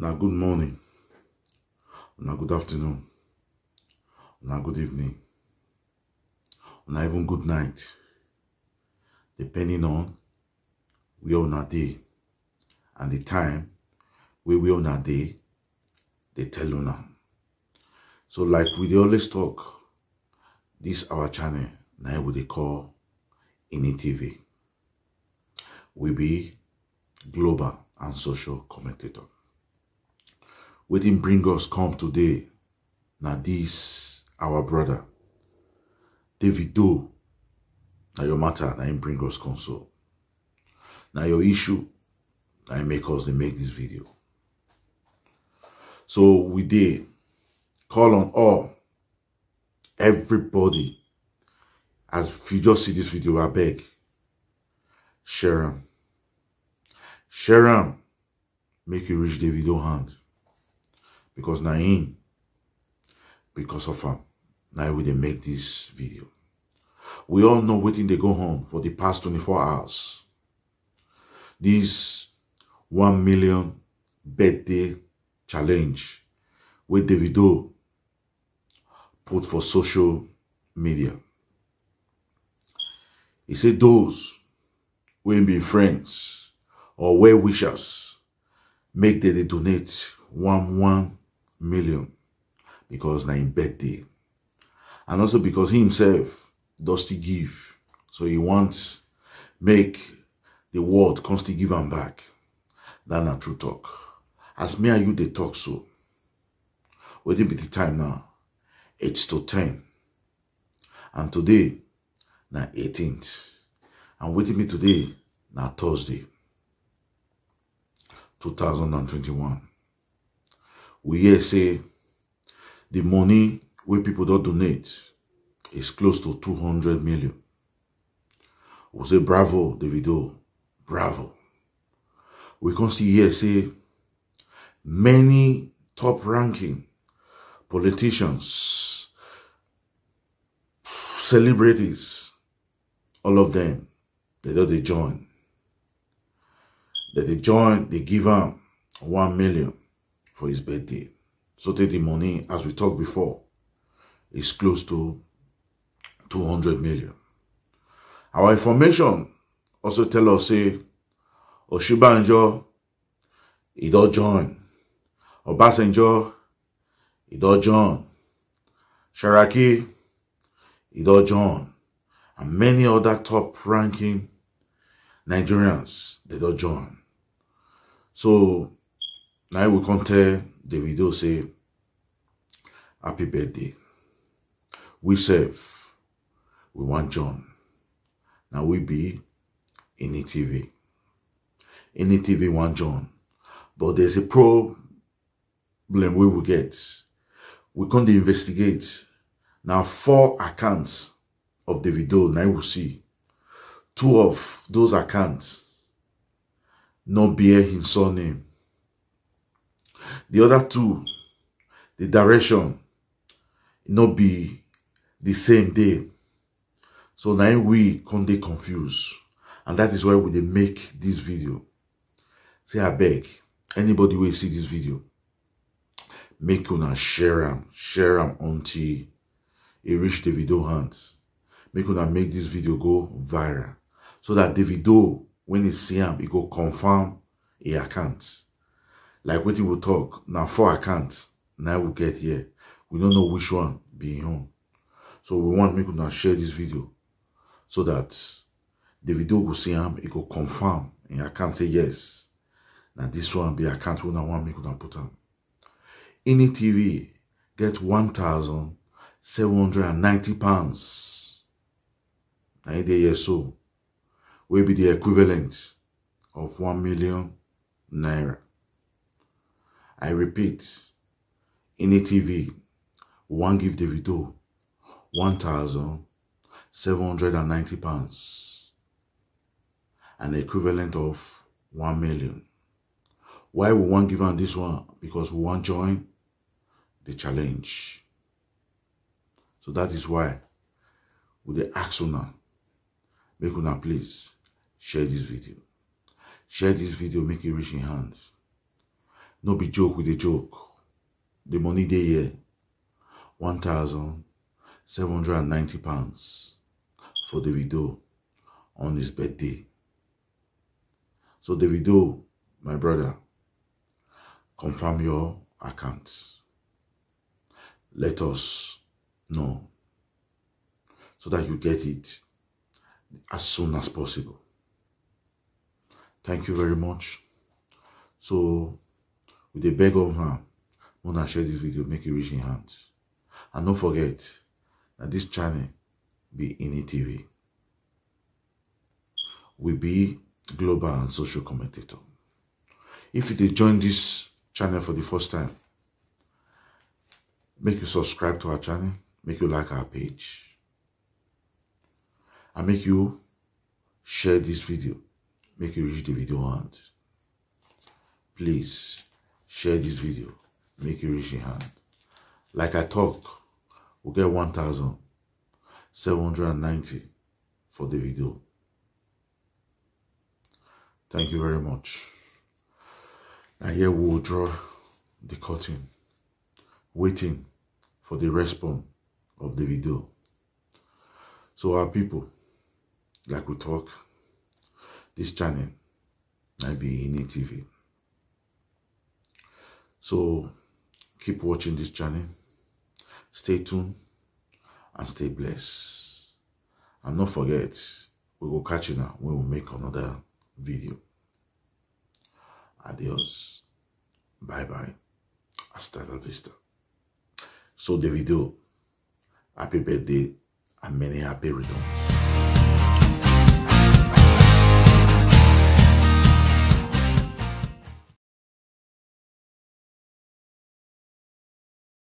Una good morning. Now, good afternoon. Una good evening. Una even good night. Depending on we where una dey and the time we una dey, they tell una. So like we always talk, this our channel im we dey call ENII TV. We be global and social commentator. Wetin bring us come today? Na this our brother. Davido na your matter na im bring us come so. Your issue im make us dey make this video. So we dey call on all everybody. As you just see this video abeg share am share am make e reach Davido hand because na him because of um, am na im we dey make this video. We all know wetin dey go on for the past 24 hours. This 1 million birthday challenge wey Davido put for social media. He say those wey be friends or well wishers make dem dey donate one one million because na him birthday. And also because he himself does to give. So he wants make the world constantly give am back. That na true talk. As me and you dey talk so wetin be the time now? Eight to ten. And today na 18th and wetin be today? Na thursday 2021 we hear say the money wey people don donate is close to 200 million. We say bravo davido bravo. We can still here say many top ranking politicians celebrities all of them they don dey join. Dem dey join they give am one million for his birthday. So take the money as we talk before is close to 200 million. Our information also tell us say Oshibanjo e don join. Obasanjo e don join. Sharaki e don join. And many other top ranking Nigerians they don join. So na im we come tell Davido say happy birthday. We sef we wan join na we be ENII TV ENII TV wan join but there's a problem wey we get. We come dey investigate. Na four accounts of Davido na im we see. Two of those accounts no bear him surname the other two the direction no be the same day. So im we come dey confused. And that is why we dey make this video. Say abeg anybody wey see this video make una share am share am until e reach Davido hand make una make this video go viral. So that Davido when he see am e go confirm e account like wetin we talk na four accounts na we get here. We no know which one be own so we want make una share this video so that Davido go see am e go confirm im account say yes na this one be account wey una wan make una put am. ENII TV get 1,790 pounds. Na im dey here so wey be the equivalent of 1 million naira I repeat ENII TV one give Davido 1,790 pounds an equivalent of 1 million. Why we want give am this one? Because we want join the challenge. So that is why we the ask una make una please share this video. Share this video make it reach im hand no be joke with dey joke the money day here 1,790 pounds for the video on his birthday. So the video, my brother, confirm your account. Let us know so that you get it as soon as possible. Thank you very much. So, with a beg of hand, wanna share this video, make it reach in hands. And don't forget that this channel be ENII TV. We be global and social commentator. If you did join this channel for the first time, make you subscribe to our channel, make you like our page, and make you share this video, make you reach the video hand. Please share this video, make you reach your hand. Like I talk, we'll get 1,790 for the video. Thank you very much. And here we will draw the curtain, waiting for the response of the video. So our people, like we talk, this channel might be in TV. So keep watching this channel. Stay tuned and stay blessed. And don't forget, we will catch you now we will make another video. Adios. Bye bye. Hasta la vista. So the video, happy birthday and many happy returns.